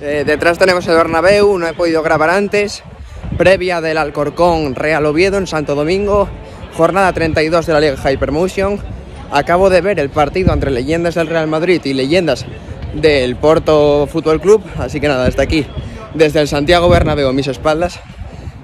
Eh, detrás tenemos el Bernabéu, no he podido grabar antes. Previa del Alcorcón Real Oviedo en Santo Domingo, jornada 32 de la Liga Hypermotion. Acabo de ver el partido entre leyendas del Real Madrid y leyendas del Porto Fútbol Club, así que nada, desde aquí, desde el Santiago Bernabéu a mis espaldas,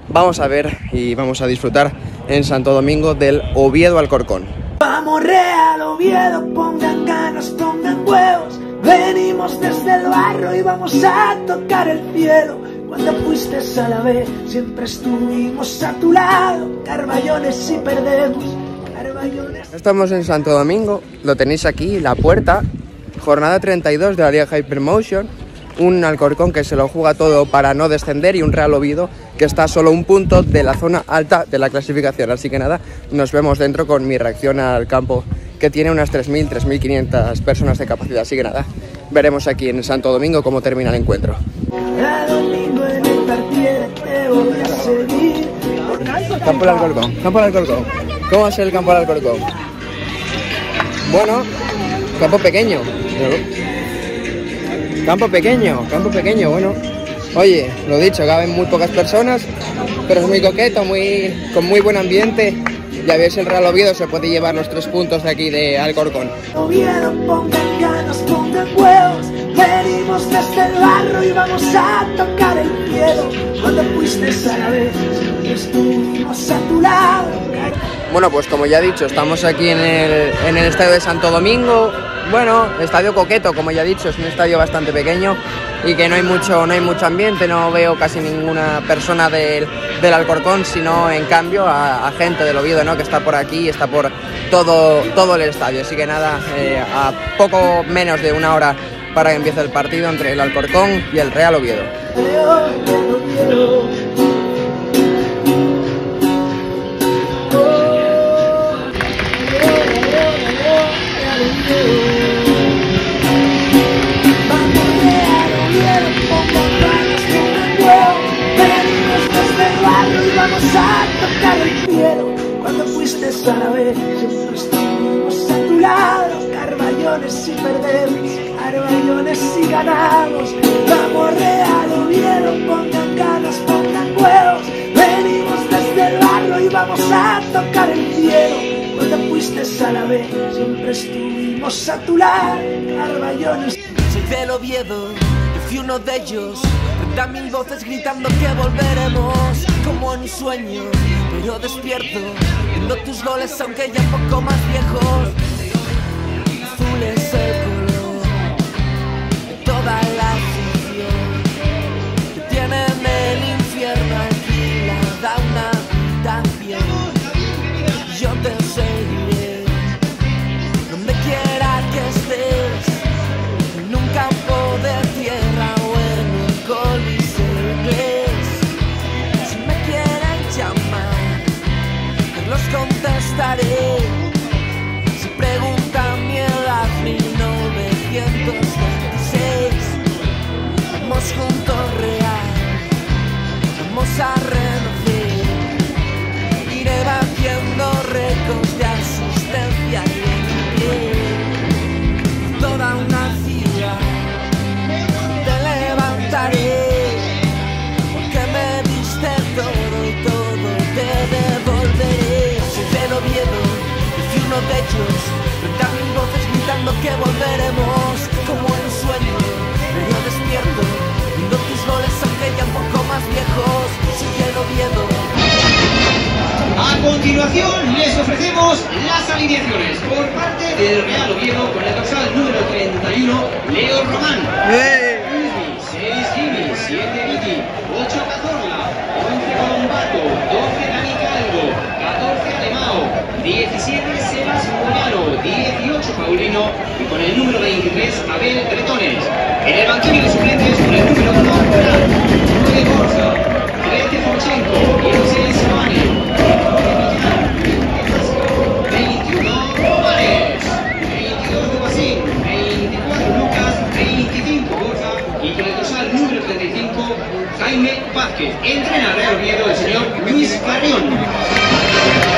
vamos a ver y vamos a disfrutar en Santo Domingo del Oviedo Alcorcón. Vamos Real Oviedo, pongan ganas, pongan huevos. Venimos desde el barro y vamos a tocar el cielo. Cuando fuiste a la vez, siempre estuvimos a tu lado. Carballones si perdemos, Carballones. Estamos en Santo Domingo, lo tenéis aquí, la puerta, jornada 32 de la Liga Hypermotion. Un Alcorcón que se lo juega todo para no descender y un Real Oviedo que está solo un punto de la zona alta de la clasificación. Así que nada, nos vemos dentro con mi reacción al campo que tiene unas 3.000, 3.500 personas de capacidad. Así que nada, veremos aquí en Santo Domingo cómo termina el encuentro. Campo del Alcorcón, campo del Alcorcón. ¿Cómo va a ser el campo del Alcorcón? Bueno, campo pequeño. Campo pequeño, campo pequeño, bueno. Oye, lo dicho, caben muy pocas personas, pero es muy coqueto, muy, con muy buen ambiente. Ya ves, el Real Oviedo se puede llevar los tres puntos de aquí de Alcorcón. Oviedo, huevos. Desde el barro y vamos a tocar el cielo. Cuando fuiste a la vez, estuvimos a tu. Bueno, pues como ya he dicho, estamos aquí en el, en el estadio de Santo Domingo. Bueno, estadio coqueto, como ya he dicho, es un estadio bastante pequeño y que no hay mucho, no hay mucho ambiente, no veo casi ninguna persona del, del Alcorcón, sino en cambio a, a gente del Oviedo, ¿no? Que está por aquí, está por todo, todo el estadio. Así que nada, eh, a poco menos de una hora para que empiece el partido entre el Alcorcón y el Real Oviedo. Cuando fuiste vez, siempre estuvimos a tu lado. Carballones si Carballones si ganamos. Vamos Real Oviedo, pongan ganas, pongan huevos. Venimos desde el barro y vamos a tocar el cielo. Cuando fuiste a la vez, siempre estuvimos a tu lado. Carballones Soy del Oviedo, yo fui uno de ellos. Frente a mil voces gritando que volveremos como en un sueño. Pero despierto, viendo tus goles, aunque ya un poco más viejos. Mil voces gritando que volveremos como en un sueño. Pero despierto, viendo tus goles aunque ya un poco más viejos. Soy del Oviedo. A continuación les ofrecemos las alineaciones por parte del Real Oviedo con el dorsal número 31, Leo Román. 6 Jimmy, 7 Vicky, 8 el banquillo de suplentes con el número 1 Fran, 9 Borja, 13 Forchenko, 16 Sabani, 21 Juárez, 22 Dubasín, 24 Lucas, 25 Borja y con el dorsal número 35 Jaime Vázquez. Entrena al Real Oviedo el señor Luis Carrión.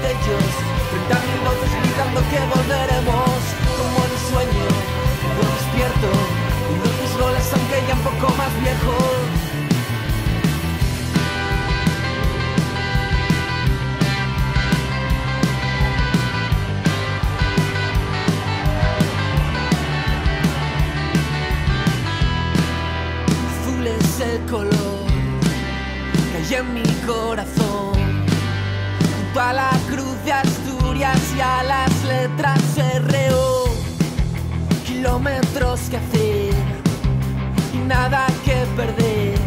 de ellos. Treinta gritando que volveremos como en un sueño. Por despierto, y los mis goles aunque ya un poco más viejos. el color que hay en mi corazón junto a la cruz de Asturias y a las letras RO. Kilómetros que hacer y nada que perder.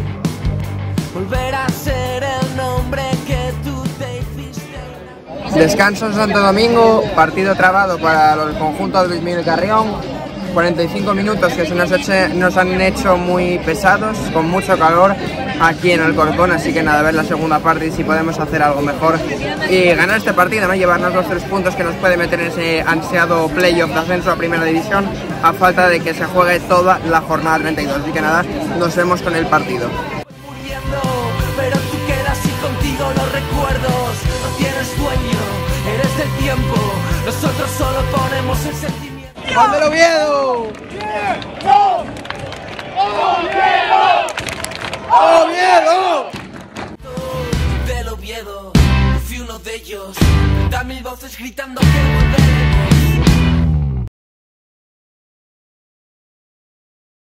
Volver a ser el nombre que tú te hiciste. Descanso en Santo Domingo, partido trabado para el conjunto de Luis Miguel Carrión. 45 minutos que se nos, han hecho muy pesados, con mucho calor aquí en Alcorcón, así que nada, a ver la segunda parte y si podemos hacer algo mejor y ganar este partido, ¿no? llevarnos los tres puntos que nos puede meter en ese ansiado playoff de ascenso a Primera División a falta de que se juegue toda la jornada 32. Así que nada, nos vemos con el partido. el. ¡Juan del Oviedo! ¡Oviedo! Del Oviedo, fui uno de ellos. Da mil voces gritando que volveremos.